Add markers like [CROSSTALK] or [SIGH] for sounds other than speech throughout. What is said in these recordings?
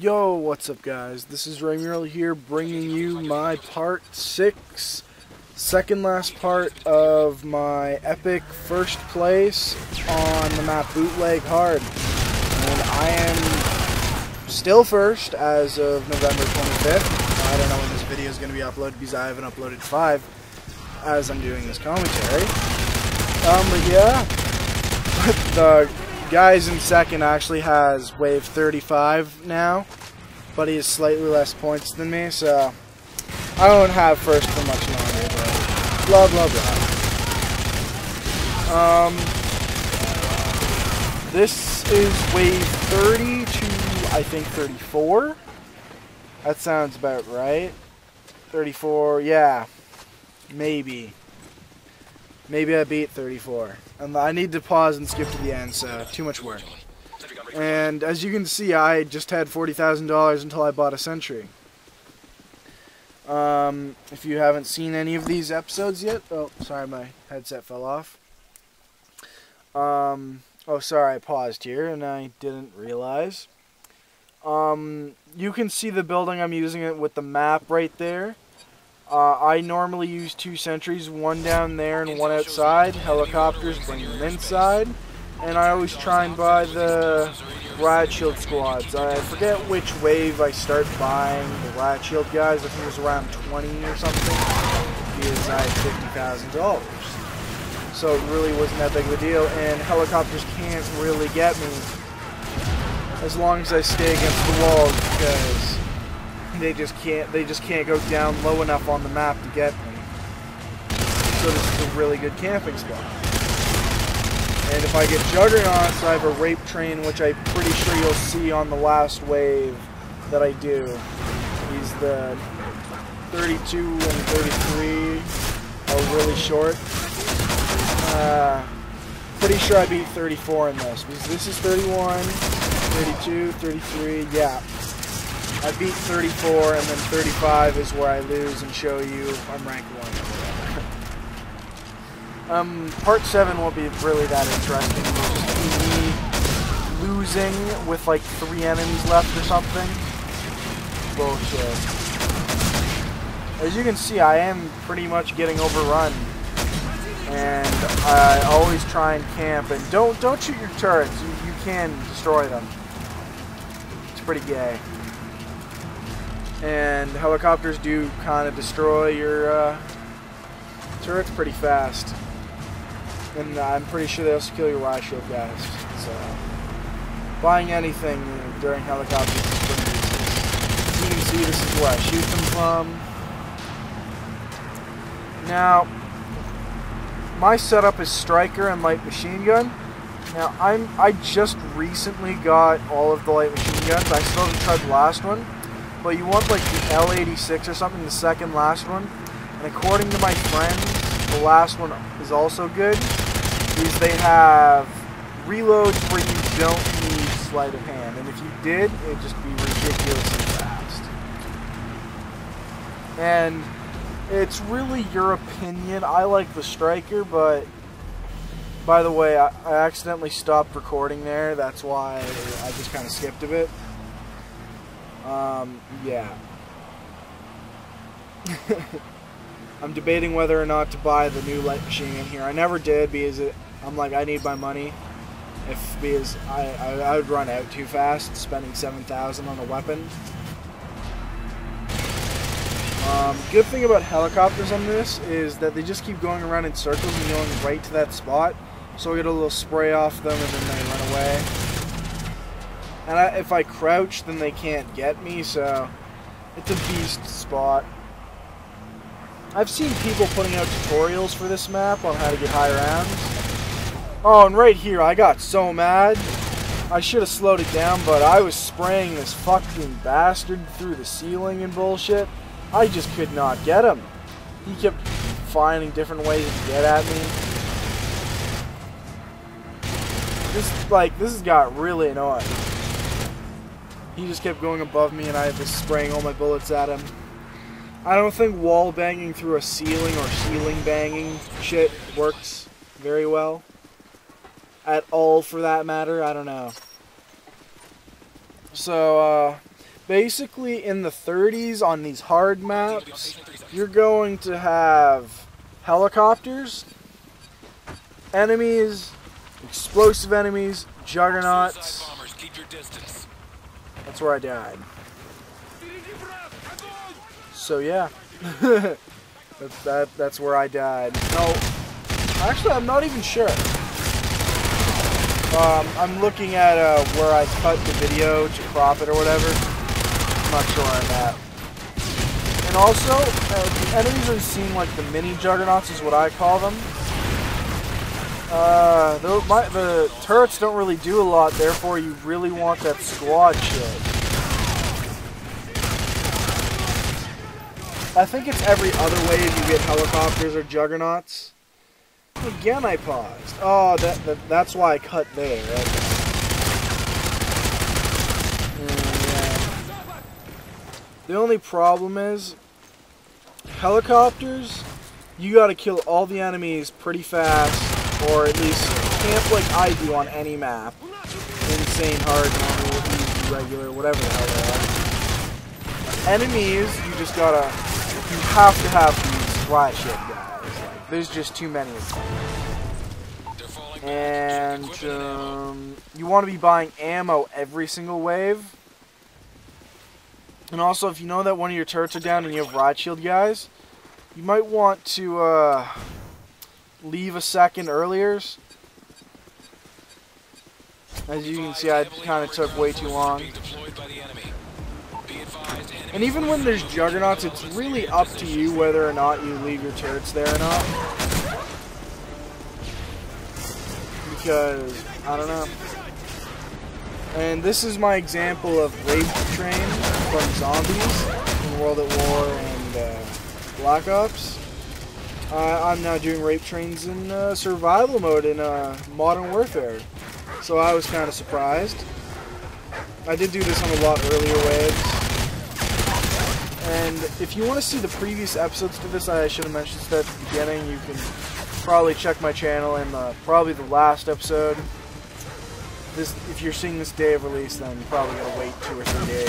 Yo, what's up guys? This is Raimuriel here bringing you my part 6, second last part of my epic first place on the map Bootleg Hard. And I am still first as of November 25th. I don't know when this video is going to be uploaded because I haven't uploaded 5 as I'm doing this commentary. Um, but yeah, [LAUGHS] the guys in second actually has wave 35 now, but he has slightly less points than me, so I won't have first for much longer, but blah blah blah. Um, this is wave 30 to, I think, 34. That sounds about right. 34, yeah, maybe. Maybe I beat 34. And I need to pause and skip to the end, so too much work. And as you can see, I just had $40,000 until I bought a Sentry. Um, if you haven't seen any of these episodes yet, oh, sorry, my headset fell off. Um, oh, sorry, I paused here and I didn't realize. Um, you can see the building I'm using it with the map right there. Uh, I normally use two sentries, one down there and one outside. Helicopters bring them inside. And I always try and buy the riot shield squads. I forget which wave I start buying the riot shield guys. I think it was around 20 or something. Because I had $50,000. So it really wasn't that big of a deal. And helicopters can't really get me as long as I stay against the walls because they just can't they just can't go down low enough on the map to get me. So this is a really good camping spot. And if I get Juggernauts, I have a rape train, which I'm pretty sure you'll see on the last wave that I do. He's the 32 and 33 are really short. Uh, pretty sure I beat 34 in this, because this is 31, 32, 33, yeah. I beat 34, and then 35 is where I lose and show you I'm ranked 1. [LAUGHS] um, part 7 won't be really that interesting. It'll just be me losing with like three enemies left or something. Bullshit. As you can see, I am pretty much getting overrun. And I always try and camp. And don't don't shoot your turrets. You, you can destroy them. It's pretty gay and helicopters do kind of destroy your uh, turrets pretty fast. And I'm pretty sure they also kill your riot shield guys. So buying anything during helicopters is pretty useless. You can see this is where I shoot them from. Now, my setup is striker and light machine gun. Now I'm I just recently got all of the light machine guns. I still haven't tried the last one but you want like the L86 or something, the second last one. And according to my friends, the last one is also good because they have reloads where you don't need sleight of hand. And if you did, it'd just be ridiculously fast. And it's really your opinion. I like the striker, but by the way, I, I accidentally stopped recording there. That's why I just kind of skipped a bit. Um, yeah. [LAUGHS] I'm debating whether or not to buy the new light machine in here. I never did because it, I'm like, I need my money. If because I, I, I would run out too fast spending 7,000 on a weapon. Um, good thing about helicopters on this is that they just keep going around in circles and going right to that spot. So I get a little spray off them and then they run away. And I, if I crouch, then they can't get me, so it's a beast spot. I've seen people putting out tutorials for this map on how to get high rounds. Oh, and right here, I got so mad. I should have slowed it down, but I was spraying this fucking bastard through the ceiling and bullshit. I just could not get him. He kept finding different ways to get at me. This, like, this has got really annoying. He just kept going above me and I was spraying all my bullets at him. I don't think wall banging through a ceiling or ceiling banging shit works very well. At all, for that matter, I don't know. So, uh, basically in the 30s on these hard maps, you're going to have helicopters, enemies, explosive enemies, juggernauts. That's where I died. So yeah, [LAUGHS] that's that. That's where I died. No, actually, I'm not even sure. Um, I'm looking at uh, where I cut the video to crop it or whatever. I'm not sure on that. And also, uh, the enemies are seen like the mini juggernauts is what I call them. Uh, the, my, the turrets don't really do a lot, therefore you really want that squad shit. I think it's every other wave you get helicopters or juggernauts. Again, I paused. Oh, that, that that's why I cut there. Okay. Yeah. The only problem is helicopters. You got to kill all the enemies pretty fast, or at least camp like I do on any map. Insane, hard, normal, easy, regular, whatever the hell they are. Enemies, you just gotta, you have to have these flat shit guys. Like, there's just too many of them. And um, you want to be buying ammo every single wave. And also, if you know that one of your turrets are down and you have riot shield guys, you might want to uh, leave a second earlier. As you can see, I kind of took way too long. And even when there's juggernauts, it's really up to you whether or not you leave your turrets there or not. Because, I don't know. And this is my example of rape train from zombies in World at War and uh, Black Ops. Uh, I'm now doing rape trains in uh, survival mode in uh, Modern Warfare. So I was kind of surprised. I did do this on a lot earlier waves. And if you want to see the previous episodes to this, I should have mentioned this at the beginning. You can probably check my channel in the, probably the last episode. This, if you're seeing this day of release, then you're probably gonna wait two or three days.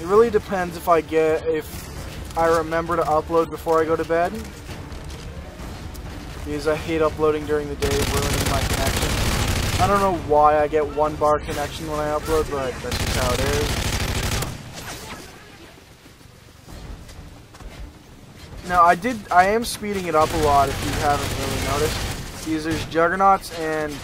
It really depends if I get if I remember to upload before I go to bed. Because I hate uploading during the day, ruining my connection. I don't know why I get one bar connection when I upload, but that's just how it is. Now I did, I am speeding it up a lot if you haven't really noticed. Because there's juggernauts and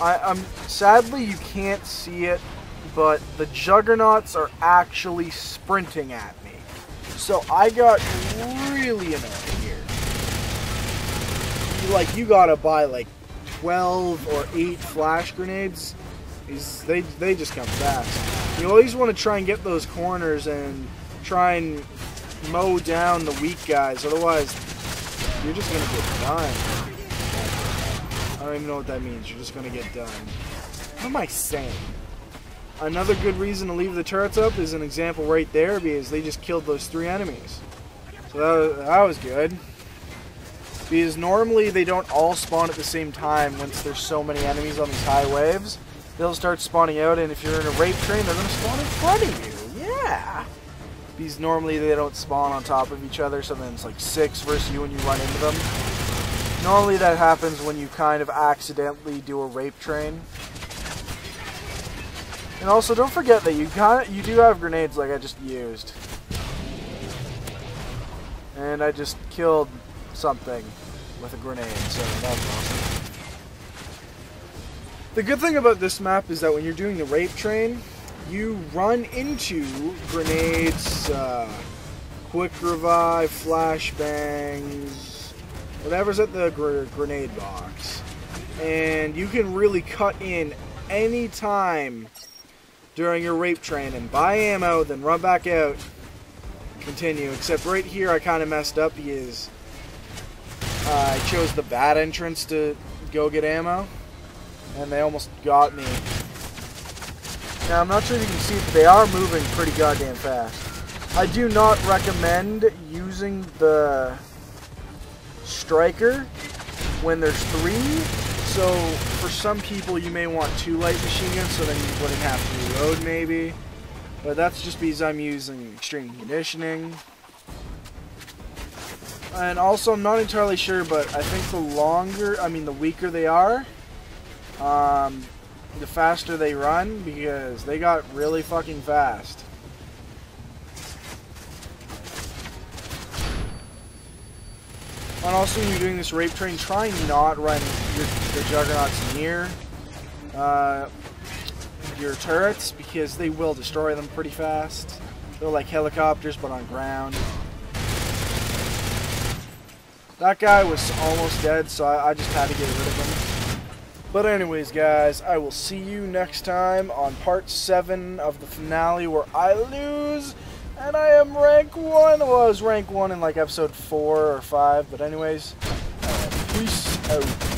I, I'm sadly you can't see it, but the juggernauts are actually sprinting at me. So I got really annoyed here. Like you gotta buy like 12 or 8 flash grenades. They they just come fast. You always want to try and get those corners and try and mow down the weak guys. Otherwise, you're just gonna get done. I don't even know what that means. You're just gonna get done. What am I saying? Another good reason to leave the turrets up is an example right there because they just killed those three enemies. So that was, that was good. Because normally they don't all spawn at the same time once there's so many enemies on these high waves. They'll start spawning out and if you're in a rape train, they're going to spawn in front of you. Yeah. Because normally they don't spawn on top of each other, so then it's like six versus you when you run into them. Normally that happens when you kind of accidentally do a rape train. And also, don't forget that you of, you do have grenades like I just used. And I just killed something with a grenade, so that's awesome. The good thing about this map is that when you're doing the rape train, you run into grenades, uh, quick revive, flashbangs, whatever's at the gr grenade box. And you can really cut in any time during your rape train and buy ammo, then run back out, continue. Except right here I kind of messed up because uh, I chose the bad entrance to go get ammo, and they almost got me. Now, I'm not sure if you can see, but they are moving pretty goddamn fast. I do not recommend using the striker when there's three. So, for some people, you may want two light machine guns, so then you wouldn't have to reload, maybe. But that's just because I'm using extreme conditioning. And also, I'm not entirely sure, but I think the longer, I mean, the weaker they are, um, the faster they run, because they got really fucking fast. And also, when you're doing this rape train, try not run your, your juggernauts near uh, your turrets because they will destroy them pretty fast. They're like helicopters, but on ground. That guy was almost dead, so I, I just had to get rid of him. But anyways, guys, I will see you next time on part 7 of the finale where I lose and I am rank 1. Well, I was rank 1 in like episode 4 or 5. But anyways, uh, peace out.